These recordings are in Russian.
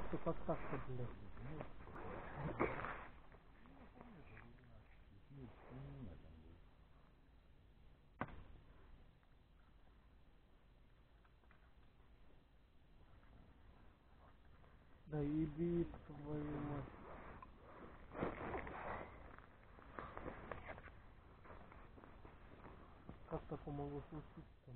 как так-то, блядь? Да иди, твою мать. Как такое могло случиться?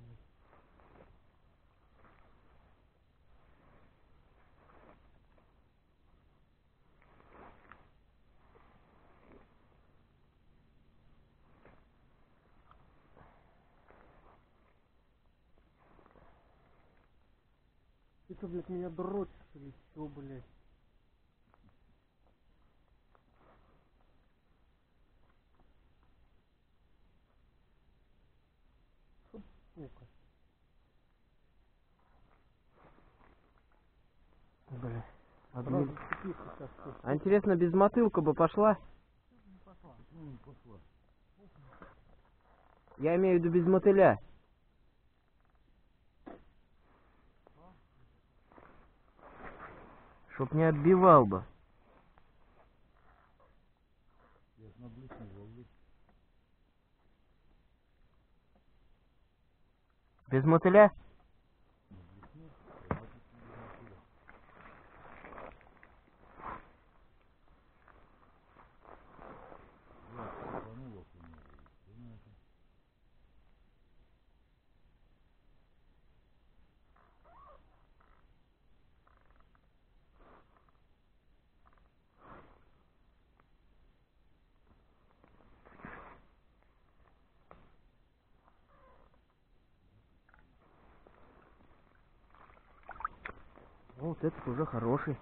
Блядь? Это, блядь, меня дрочит или что, блядь? Сука. Бля. Сразу Обид- цепи сейчас. всё. А интересно, без мотылка бы пошла? Я имею в виду без мотыля. Чтоб не отбивал бы. Без мотыля? Вот этот уже хороший.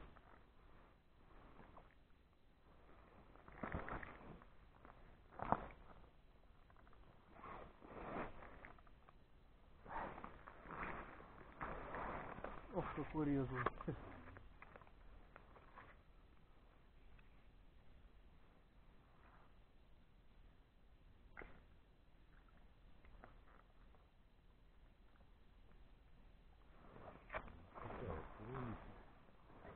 Ох, как урезал.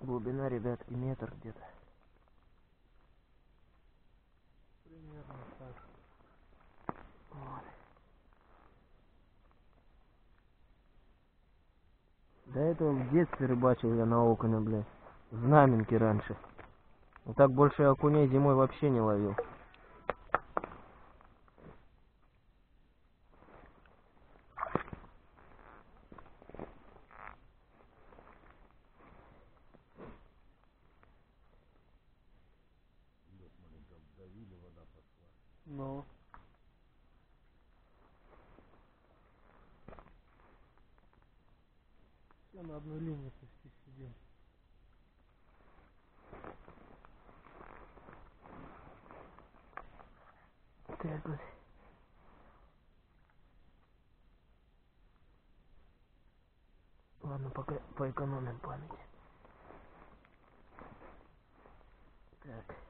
Глубина, ребятки, метр где-то. Примерно так. Вот. До этого в детстве рыбачил я на окуня, блядь. В знаменке раньше. Вот так больше окуней зимой вообще не ловил. Ну. Все на одной линии почти сидим. Так вот. Ладно, пока поэкономим память. Так.